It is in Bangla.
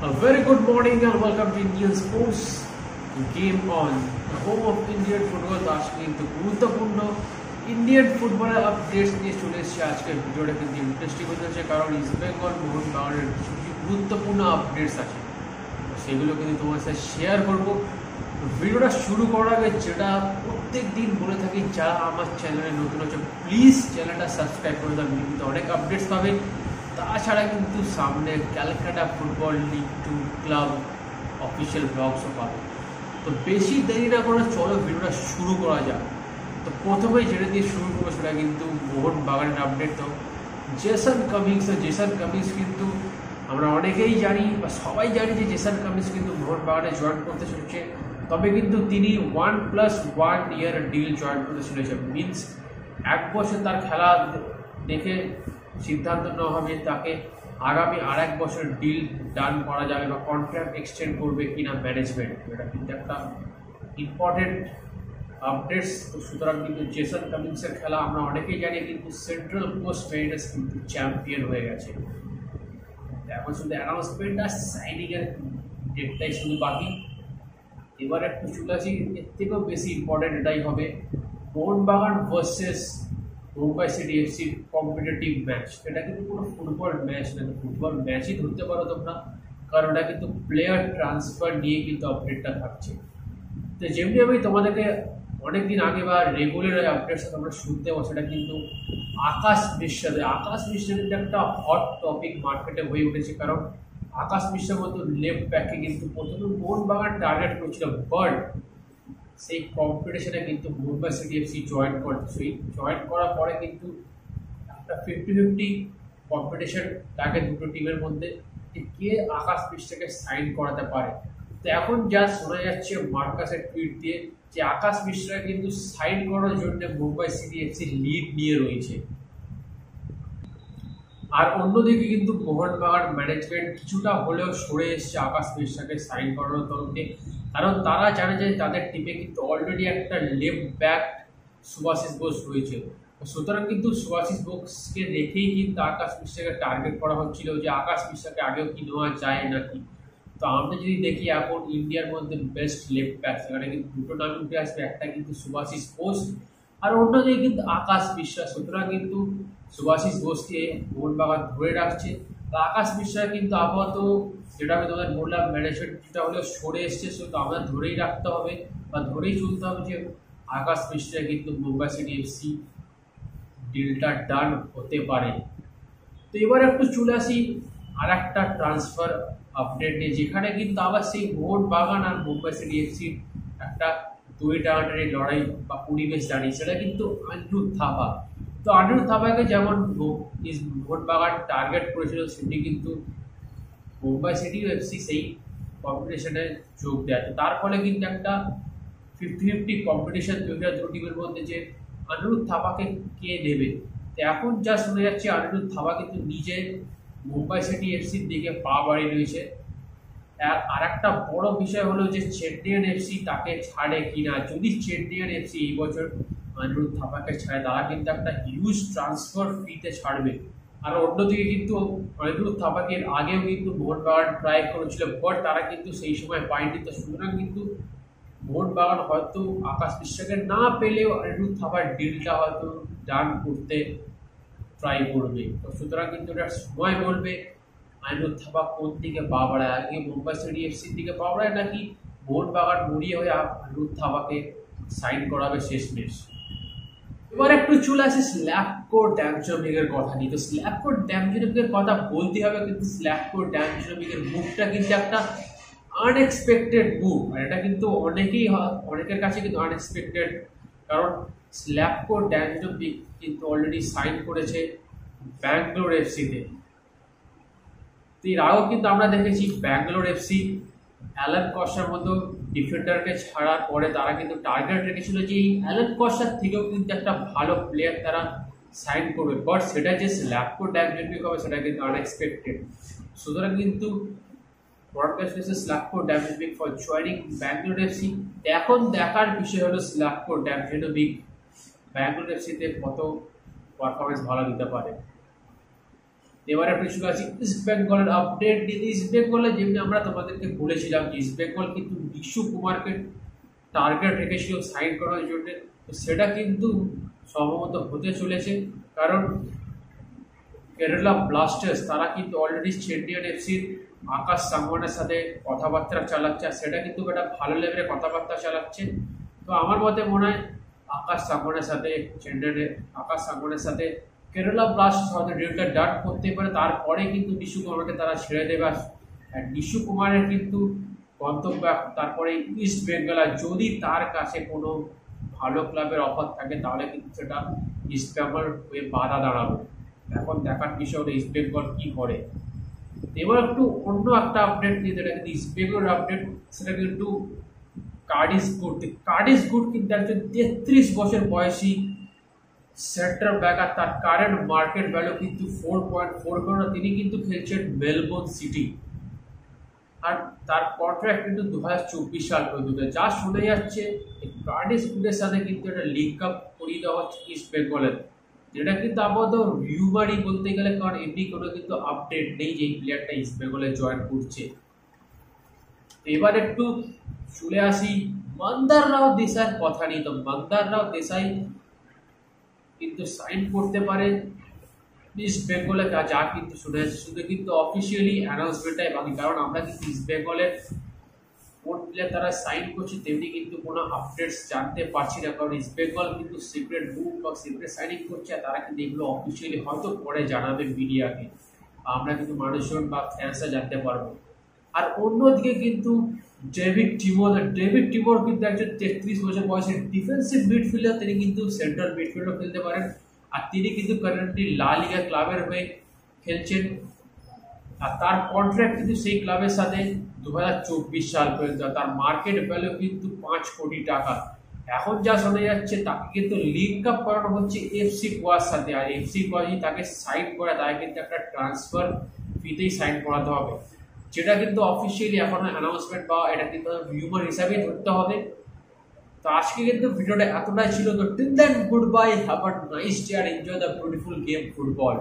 A very good morning and welcome to Indian Sports. Game On, the home of Indian football আজকে কিন্তু গুরুত্বপূর্ণ ইন্ডিয়ান ফুটবলের আপডেটস নিয়ে চলে এসেছে আজকের ভিডিওটা কিন্তু ইন্টারেস্টিং হতে হচ্ছে কারণ ইস্ট বেঙ্গল মোহন বাগানের কিছু কিছু গুরুত্বপূর্ণ আপডেটস আছে তো সেগুলো কিন্তু তোমার সাথে শেয়ার করব ভিডিওটা শুরু করার আগে যেটা প্রত্যেক দিন বলে থাকি যারা আমার চ্যানেলে নতুন হচ্ছে প্লিজ চ্যানেলটা সাবস্ক্রাইব করে দেবেন কিন্তু অনেক আপডেটস পাবেন তাছাড়া কিন্তু সামনে Calcutta football league to club official ব্লগসও পাবে। তো বেশি দেরি না করে চলো ভিডিওটা শুরু করা যাক। তো প্রথমেই যেটা দিয়ে শুরু করব সেটা কিন্তু মোহন বাগানের আপডেট তো জেসন কামিংস জেসন কামিংস কিন্তু আমরা অনেকেই জানি বা সবাই জানি যে জেসন কামিংস কিন্তু মোহন বাগানে জয়েন করতে চলেছে। তবে কিন্তু তিনি one plus one year deal join করতে চলেছে মিনস এক বছর তার খেলা দেখে সিদ্ধান্ত নেওয়া হবে তাকে আগামী আর এক বছর ডিল ডান করা যাবে বা কন্ট্রাক্ট এক্সটেন্ড করবে কিনা ম্যানেজমেন্ট এটা কিন্তু একটা ইম্পর্টেন্ট আপডেটস সুতরাং কিন্তু জেসন কামিংসের খেলা আমরা অনেকেই জানি, কিন্তু সেন্ট্রাল কোস্ট মেরিনার্স কিন্তু চ্যাম্পিয়ন হয়ে গেছে। এখন শুধু অ্যানাউন্সমেন্ট আর সাইনিংয়ের ডেটটাই শুধু বাকি। এবার একটু চলে আসি, এর থেকেও বেশি ইম্পর্টেন্ট এটাই হবে। মোহনবাগান ভার্সেস মুম্বাই সিটি এফসির কম্পিটিটিভ ম্যাচ এটা কিন্তু কোনো ফুটবল ম্যাচ না। ফুটবল ম্যাচই ধরতে পারো তোমরা। কারণ এটা কিন্তু প্লেয়ার ট্রান্সফার নিয়ে কিন্তু আপডেটটা থাকছে। তো যেমনি আমি তোমাদেরকে অনেক দিন আগে বা রেগুলার আপডেটস তোমরা শুনতে পাবো সেটা কিন্তু আকাশ মিশ্রাদের আকাশ মিশ্রা কিন্তু একটা হট টপিক মার্কেটে হয়ে উঠেছে। কারণ আকাশ মিশ্রের মতো লেফট ব্যাকে কিন্তু প্রথমে মোহনবাগান টার্গেট করেছিল বাট সেই কম্পিটিশনে কিন্তু মুম্বাই সিটি এফসি জয়েন করে। সেই জয়েন করার পরে কিন্তু একটা ফিফটি ফিফটি কম্পিটিশন থাকে দুটো টিমের মধ্যে কে আকাশ মিশ্রাকে সাইন করাতে পারে। তো এখন যা শোনা যাচ্ছে মার্কাসের টুইট দিয়ে যে আকাশ মিশ্রা কিন্তু সাইন করার জন্য মুম্বাই সিটি এফসি লিড নিয়ে রয়েছে। আর অন্যদিকে কিন্তু মোহনবাগান ম্যানেজমেন্ট কিছুটা হলেও সরে এসছে আকাশ মিশ্রাকে সাইন করানোর তরফে। কারণ তারা জানে যে তাদের টিমে কিন্তু অলরেডি একটা লেফট ব্যাক সুভাশিস বোস রয়েছে। সুতরাং কিন্তু সুভাশিস বোসকে রেখেই কিন্তু আকাশ মিশ্রাকে টার্গেট করা হচ্ছিল যে আকাশ মিশ্রাকে আগেও কি নেওয়া যায় নাকি? তো আমরা যদি দেখি এখন ইন্ডিয়ার মধ্যে বেস্ট লেফট ব্যাক সেখানে কিন্তু দুটো নাম উঠে আসবে, একটা কিন্তু সুভাশিস বোস আর অন্যদিকে কিন্তু আকাশ বিশ্বাস সুতরাং কিন্তু সুভাশিস বোসকে মোহনবাগান ধরে রাখছে। আকাশ বিশ্বাস কিন্তু আপাতত যেটা আমি তোমাদের বললাম, ম্যানেজমেন্ট যেটা হলেও সরে এসছে সেটা আমাদের ধরেই রাখতে হবে বা ধরেই চলতে হবে যে আকাশ মিশ্রা কিন্তু মুম্বাই সিটি এফসি ডিলটা ডান হতে পারে। তো এবার একটু চলে আসি আর একটা ট্রান্সফার আপডেট নিয়ে, যেখানে কিন্তু আবার সেই মোহন বাগান আর মুম্বাই সিটি এফসির একটা দুই টাকাটারি লড়াই বা পরিবেশ দাঁড়িয়ে সেটা কিন্তু আনিরুদ্ধ থাপা তো আনিরুদ্ধ থাপাকে যেমন ভোট মোহনবাগান টার্গেট করেছিল, সেটি কিন্তু মুম্বাই সিটি এফসি সেই কম্পিটিশনে যোগ দেয়। তো তার ফলে কিন্তু একটা ফিফটি ফিফটি কম্পিটিশন হয় দুটো টিমের মধ্যে যে আনিরুদ্ধ থাপাকে কে নেবে? তো এখন যা শুনে যাচ্ছে আনিরুদ্ধ থাপা কিন্তু নিজে মুম্বাই সিটি এফসির দিকে পা বাড়িয়ে রয়েছে আর একটা বড় বিষয় হলো যে চেন্নাইয়ান এফসি তাকে ছাড়ে কিনা। যদি চেন্নাইয়ান এফসি এই বছর আনিরুদ্ধ থাপাকে ছাড়ে তারা কিন্তু একটা হিউজ ট্রান্সফার ফিতে ছাড়বে। আর অন্যদিকে কিন্তু অনিরুদ্ধ থাপাকে আগেও কিন্তু মোহনবাগান ট্রাই করেছিল বাট তারা কিন্তু সেই সময় পায়নি। তো সুতরাং কিন্তু মোহনবাগান হয়তো আকাশ বিশ্বাসকে না পেলেও অনিরুদ্ধ থাপার ডিলটা হয়তো ডান করতে ট্রাই করবে। তো সুতরাং কিন্তু এটা সময় বলবে আইনুল থাপা কোন দিকে পা বাড়ায়, আগে মুম্বাই সিটি এফসির দিকে পা বাড়ায় নাকি মোহনবাগান মরিয়ে হয়ে আইনুল থাপাকে সাইন করাবে শেষ মেশ এবার একটু চলে আসে স্ল্যাপকো ড্যামজমিকের কথা নিয়ে। তো স্ল্যাপকো ড্যামজমিকের কথা বলতে হবে, কিন্তু স্ল্যাপকো ড্যামজমিকের মুভটা কিন্তু একটা আনএক্সপেক্টেড মুভ আর এটা কিন্তু অনেকেই অনেকের কাছে কিন্তু আনএক্সপেক্টেড কারণ স্ল্যাপকো ড্যামজমিক কিন্তু অলরেডি সাইন করেছে ব্যাঙ্গালোর এফসিতে তো। এর আগেও কিন্তু আমরা দেখেছি ব্যাঙ্গালোর এফসি অ্যালান কস্টার মতো ডিফেন্ডারকে ছাড়ার পরে তারা কিন্তু টার্গেট রেখেছিল যে এই অ্যালান কস্টার থেকেও কিন্তু একটা ভালো প্লেয়ার তারা সাইন করবে। বাট সেটা যে স্ল্যাপকো ড্যামজেন্টিক হবে, সেটা কিন্তু আনএক্সপেক্টেড সুতরাং কিন্তু ব্রডকাস্ট বেসে স্ল্যাপকো ফর জয়নিং ব্যাঙ্গালোর এফসি এখন দেখার বিষয় হলো স্ল্যাপকো ড্যামজেন্টিক ব্যাঙ্গালোর এফসিতে কত পারফরমেন্স ভালো দিতে পারে। এবারে আপনি চলে আসি ইস্ট বেঙ্গলের আপডেট ইস্ট বেঙ্গলে যেমনি আমরা তোমাদেরকে বলেছিলাম ইস্ট বেঙ্গল কিন্তু বিশু কুমারকে টার্গেট রেখেছিল সাইন করার জন্য। তো সেটা কিন্তু সম্ভবত হতে চলেছে, কারণ কেরালা ব্লাস্টার্স তারা কিন্তু অলরেডি চেন্নাইয়ান এফসির আকাশ সাংওয়ানের সাথে কথাবার্তা চালাচ্ছে, আর সেটা কিন্তু একটা ভালো লেভেলে কথাবার্তা চালাচ্ছে। তো আমার মতে মনে হয় আকাশ সাংওয়ানের সাথে চেন্নাইয়ের আকাশ সাংওয়ানের সাথে কেরালা ব্লাস্ট হয়তো ডিলটা ডান করতে পারে, তারপরে কিন্তু নিশু কুমারকে তারা ছেড়ে দেবে। আর নিশু কুমারের কিন্তু গন্তব্য তারপরে ইস্ট বেঙ্গল যদি তার কাছে কোনো ভালো ক্লাবের অফার থাকে, তাহলে কিন্তু সেটা ইস্ট বেঙ্গল হয়ে বাধা দাঁড়াবে। এখন দেখার বিষয় হলো ইস্ট বেঙ্গল কী করে। এবার একটু অন্য একটা আপডেট নিয়ে যেটা কিন্তু ইস্ট বেঙ্গল আপডেট সেটা কিন্তু কার্ডিস গুড কার্ডিস গুড কিন্তু একজন তেত্রিশ বছর বয়সী সেন্টার ব্যাক আর তার কারেন্ট মার্কেট ভ্যালু কিন্তু ফোর পয়েন্ট ফোর কারণ তিনি কিন্তু খেলছেন মেলবোর্ন সিটি আর তার কন্ট্রাক্ট কিন্তু দু হাজার চব্বিশ সাল পর্যন্ত। যা শুনে যাচ্ছে কার্ডিস গুডের সাথে কিন্তু একটা লিঙ্ক আপ করিয়ে দেওয়া হচ্ছে ইস্ট বেঙ্গলের যেটা কিন্তু আপাতত রিউমারই বলতে গেলে, কারণ এমনি কোনো কিন্তু আপডেট নেই যে এই প্লেয়ারটা ইস্ট বেঙ্গলে জয়েন করছে। এবার একটু চলে আসি মন্দার রাও দেশাইয়ের কথা নিয়ে তো মন্দার রাও দেশাই কিন্তু সাইন করতে পারে। ইস্ট বেঙ্গলে যা কিন্তু শুনে যাচ্ছে শুধু কিন্তু অফিসিয়ালি অ্যানাউন্সমেন্টটাই বাকি। কারণ আমরা কিন্তু ইস্ট বেঙ্গলের প্লেয়ার তারা সাইন করছে, তেমনি কিন্তু কোনো আপডেটস জানতে পারছি না। কারণ ইস্ট বেঙ্গল কিন্তু সিক্রেট বুক বা সিক্রেট সাইনিং করছে আর তারা কিন্তু এগুলো অফিসিয়ালি হয়তো পরে জানাবে মিডিয়াকে আমরা কিন্তু মানুষজন বা ফ্যান্সরা জানতে পারব। আর অন্যদিকে কিন্তু ডেভিড টিমোর ডেভিড টিমোর কিন্তু একজন তেত্রিশ বছর বয়সের ডিফেন্সিভ মিডফিল্ডার তিনি কিন্তু সেন্ট্রাল মিডফিল্ডও খেলতে পারেন। আর তিনি কিন্তু কারেন্টলি লা লিগা ক্লাবের হয়ে খেলছেন। আর তার কন্ট্রাক্ট কিন্তু সেই ক্লাবের সাথে দু হাজার চব্বিশ সাল পর্যন্ত। তার মার্কেট ভ্যালু কিন্তু পাঁচ কোটি টাকা। এখন যা শোনা যাচ্ছে, তাকে কিন্তু লিঙ্ক আপ করানো হচ্ছে এফসি গোয়ার সাথে। আর এফসি গোয়া যদি তাকে সাইন করে, তাকে কিন্তু একটা ট্রান্সফার ফিতেই সাইন করাতে হবে। যেটা কিন্তু অফিসিয়ালি এখনও অ্যানাউন্সমেন্ট বা এটা কিন্তু রিউমার হিসাবেই ধরতে হবে। তো আজকে কিন্তু ভিডিওটা এতটাই ছিল। তো till then goodbye have a nice day R enjoy the beautiful game football